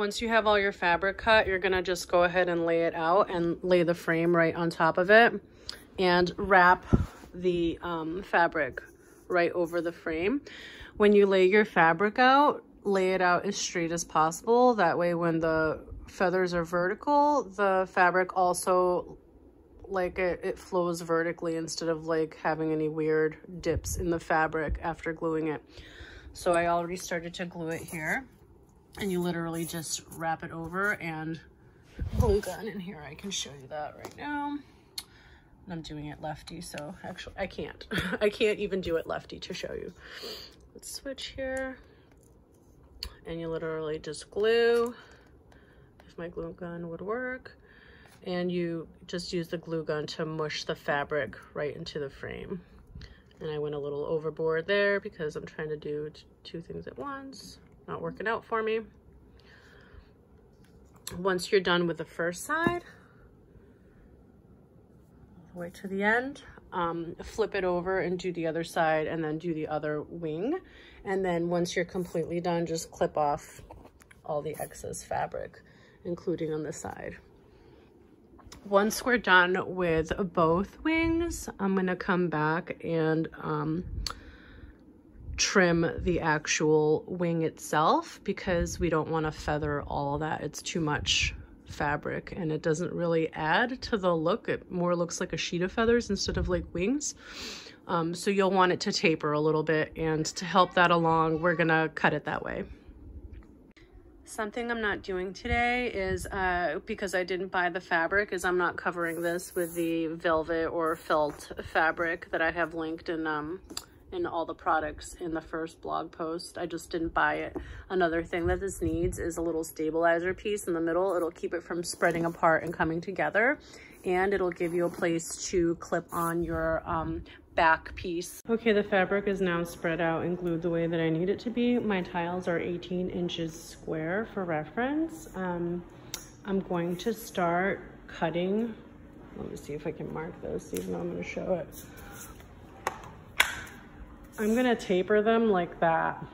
Once you have all your fabric cut, you're gonna just go ahead and lay it out and lay the frame right on top of it and wrap the um, fabric right over the frame. When you lay your fabric out, lay it out as straight as possible. That way when the feathers are vertical, the fabric also like it, it flows vertically instead of like having any weird dips in the fabric after gluing it. So I already started to glue it here and you literally just wrap it over and glue gun in here. I can show you that right now. And I'm doing it lefty, so actually I can't. I can't even do it lefty to show you. Let's switch here. And you literally just glue, if my glue gun would work. And you just use the glue gun to mush the fabric right into the frame. And I went a little overboard there because I'm trying to do two things at once. Not working out for me. Once you're done with the first side, way to the end, um, flip it over and do the other side and then do the other wing. And then once you're completely done, just clip off all the excess fabric, including on the side. Once we're done with both wings, I'm gonna come back and um, trim the actual wing itself because we don't wanna feather all that. It's too much fabric and it doesn't really add to the look. It more looks like a sheet of feathers instead of like wings. Um, so you'll want it to taper a little bit and to help that along, we're gonna cut it that way. Something I'm not doing today is, uh, because I didn't buy the fabric, is I'm not covering this with the velvet or felt fabric that I have linked in um, in all the products in the first blog post. I just didn't buy it. Another thing that this needs is a little stabilizer piece in the middle. It'll keep it from spreading apart and coming together. And it'll give you a place to clip on your um, back piece. Okay, the fabric is now spread out and glued the way that I need it to be. My tiles are 18 inches square for reference. Um, I'm going to start cutting. Let me see if I can mark this, even though I'm gonna show it. I'm gonna taper them like that.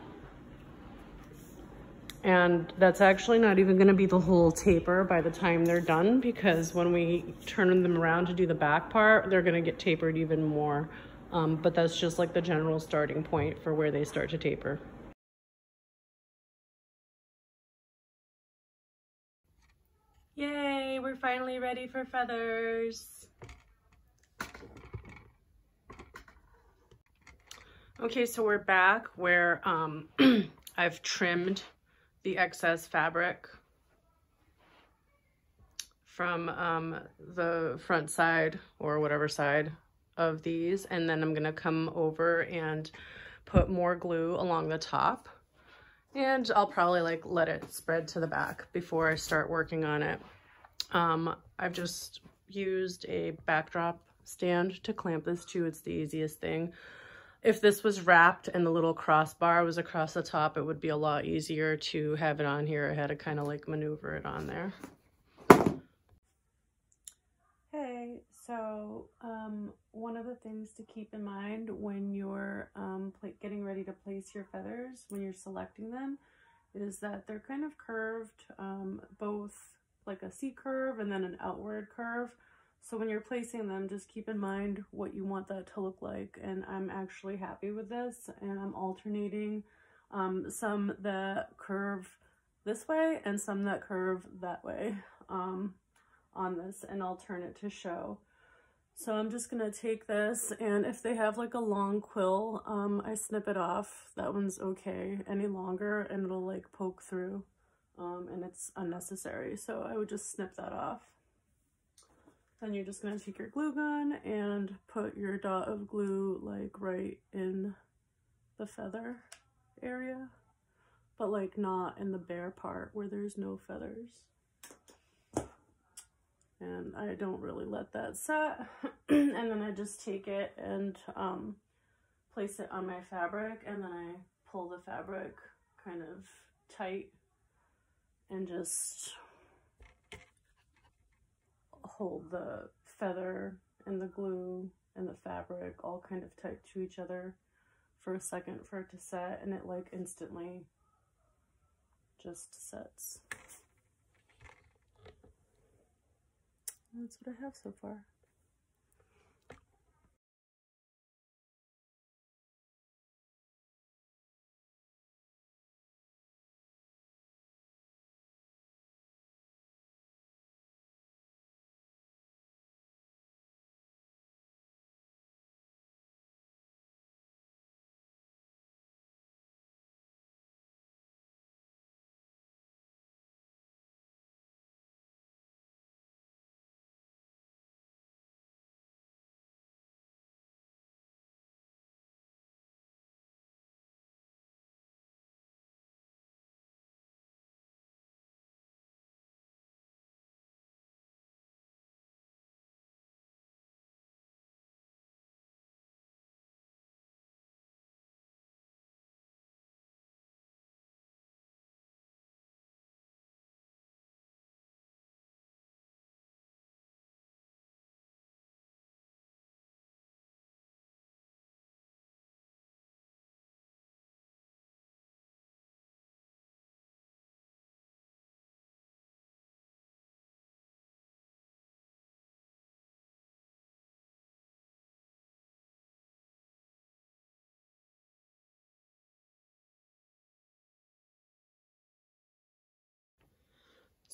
And that's actually not even gonna be the whole taper by the time they're done because when we turn them around to do the back part, they're gonna get tapered even more. Um, but that's just like the general starting point for where they start to taper. Yay, we're finally ready for feathers. Okay, so we're back where um, I've trimmed the excess fabric from um, the front side or whatever side of these. And then I'm gonna come over and put more glue along the top. And I'll probably like let it spread to the back before I start working on it. Um, I've just used a backdrop stand to clamp this to. It's the easiest thing. If this was wrapped and the little crossbar was across the top, it would be a lot easier to have it on here. I had to kind of like maneuver it on there. Hey, so um, one of the things to keep in mind when you're um, getting ready to place your feathers, when you're selecting them, is that they're kind of curved, um, both like a C curve and then an outward curve. So when you're placing them, just keep in mind what you want that to look like. And I'm actually happy with this and I'm alternating um, some that curve this way and some that curve that way um, on this and I'll turn it to show. So I'm just gonna take this and if they have like a long quill, um, I snip it off. That one's okay any longer and it'll like poke through um, and it's unnecessary. So I would just snip that off. Then you're just to take your glue gun and put your dot of glue like right in the feather area, but like not in the bare part where there's no feathers. And I don't really let that set. and then I just take it and um, place it on my fabric and then I pull the fabric kind of tight and just hold the feather and the glue and the fabric all kind of tight to each other for a second for it to set and it like instantly just sets. That's what I have so far.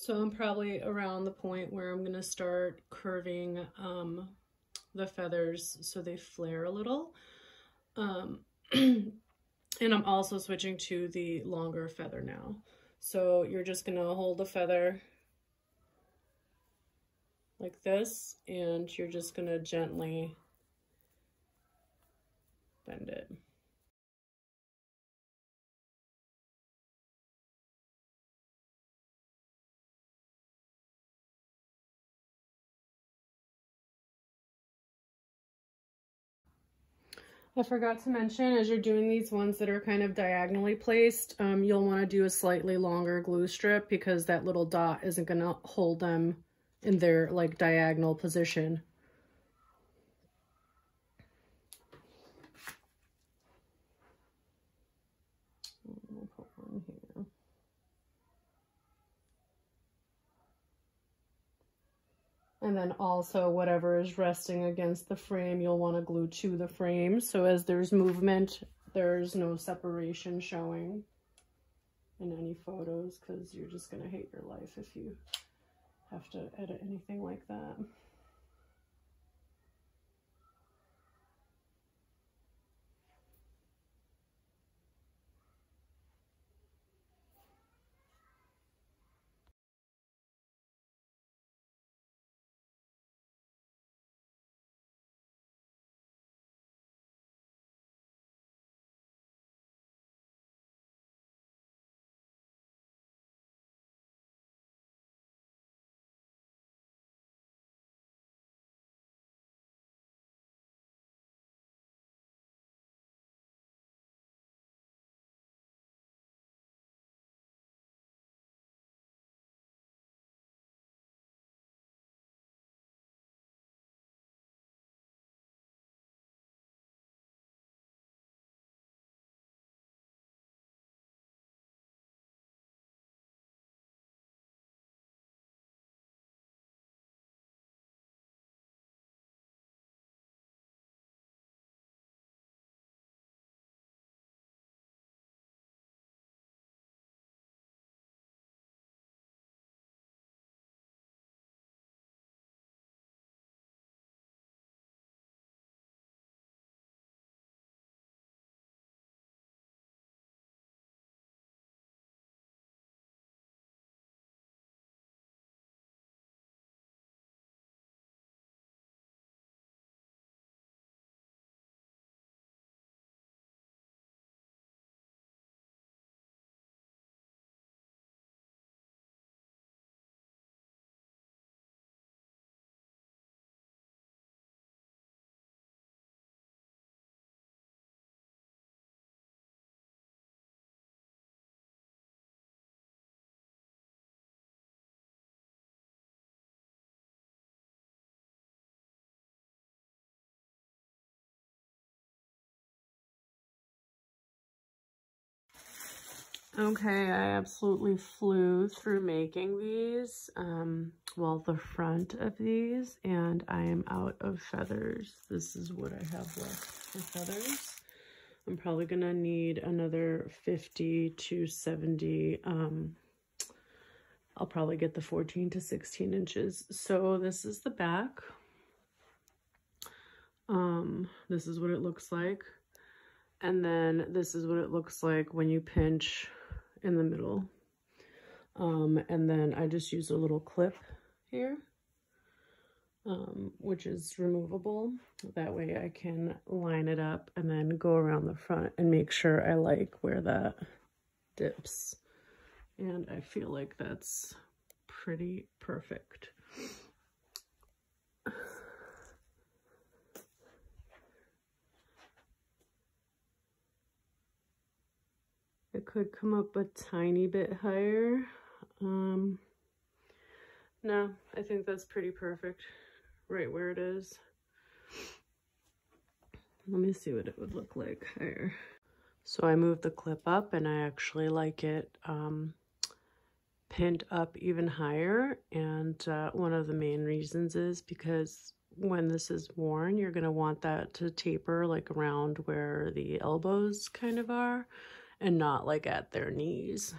So I'm probably around the point where I'm going to start curving um, the feathers so they flare a little. Um, and I'm also switching to the longer feather now. So you're just going to hold the feather like this and you're just going to gently bend it. I forgot to mention, as you're doing these ones that are kind of diagonally placed, um, you'll want to do a slightly longer glue strip because that little dot isn't going to hold them in their like diagonal position. And then also whatever is resting against the frame, you'll want to glue to the frame. So as there's movement, there's no separation showing in any photos because you're just going to hate your life if you have to edit anything like that. Okay, I absolutely flew through making these, um, well, the front of these, and I am out of feathers. This is what I have left for feathers. I'm probably going to need another 50 to 70. Um, I'll probably get the 14 to 16 inches. So this is the back. Um, this is what it looks like. And then this is what it looks like when you pinch in the middle. Um, and then I just use a little clip here, um, which is removable. That way I can line it up and then go around the front and make sure I like where that dips. And I feel like that's pretty perfect. It could come up a tiny bit higher. Um, no, I think that's pretty perfect right where it is. Let me see what it would look like higher. So I moved the clip up and I actually like it um, pinned up even higher. And uh, one of the main reasons is because when this is worn, you're going to want that to taper like around where the elbows kind of are and not like at their knees.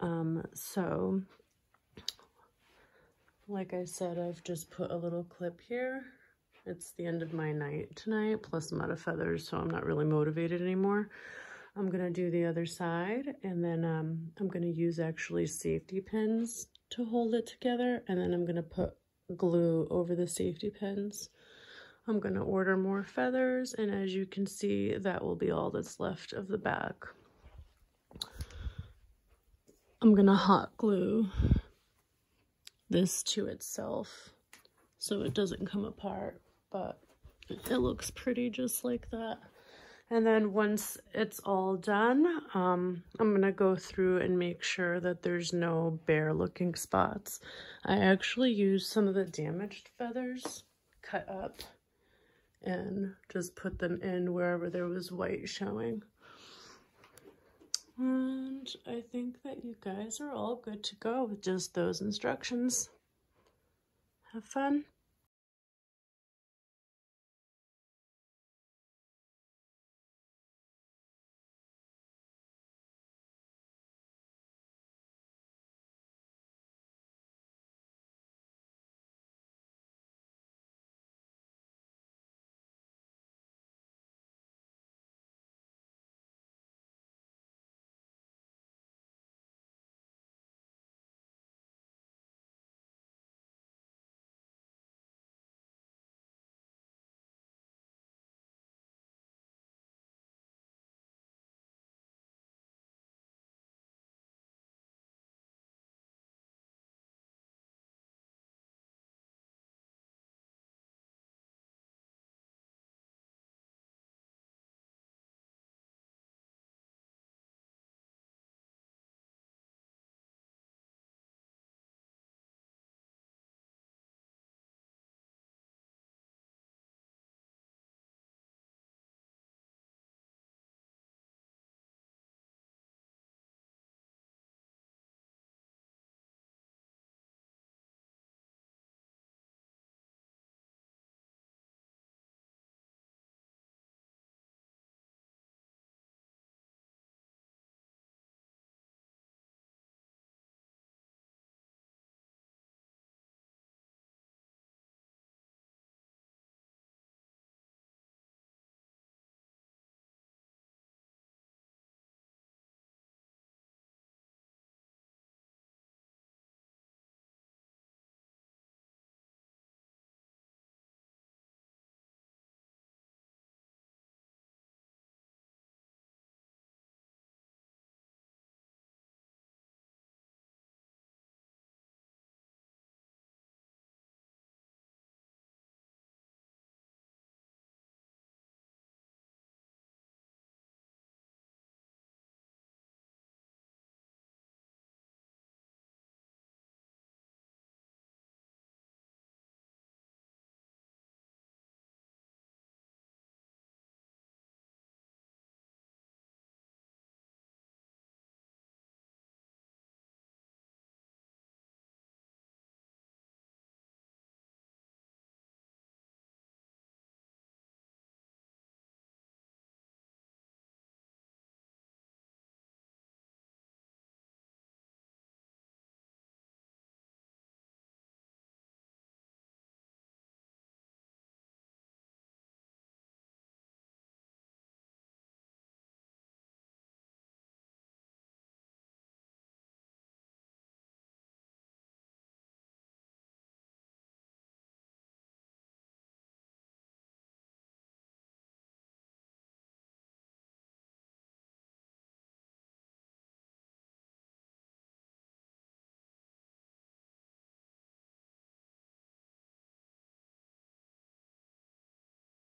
Um, so, like I said, I've just put a little clip here. It's the end of my night tonight, plus I'm out of feathers, so I'm not really motivated anymore. I'm going to do the other side, and then um, I'm going to use actually safety pins to hold it together, and then I'm going to put glue over the safety pins. I'm to order more feathers, and as you can see, that will be all that's left of the back. I'm to hot glue this to itself so it doesn't come apart, but it looks pretty just like that. And then once it's all done, um, I'm going to go through and make sure that there's no bare looking spots. I actually used some of the damaged feathers cut up and just put them in wherever there was white showing. And I think that you guys are all good to go with just those instructions. Have fun.